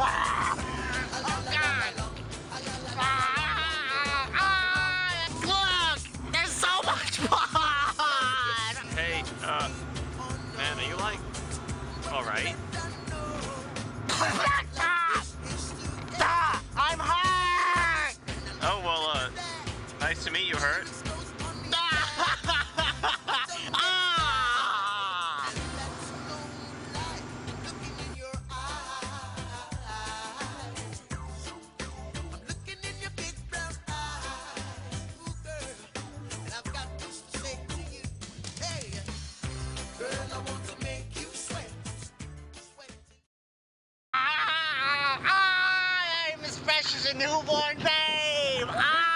Oh Look! There's so much! Hey, um, man, are you like, all right? I'm! Oh, well, uh, nice to meet you, Hurt. refreshes a newborn babe. Ah!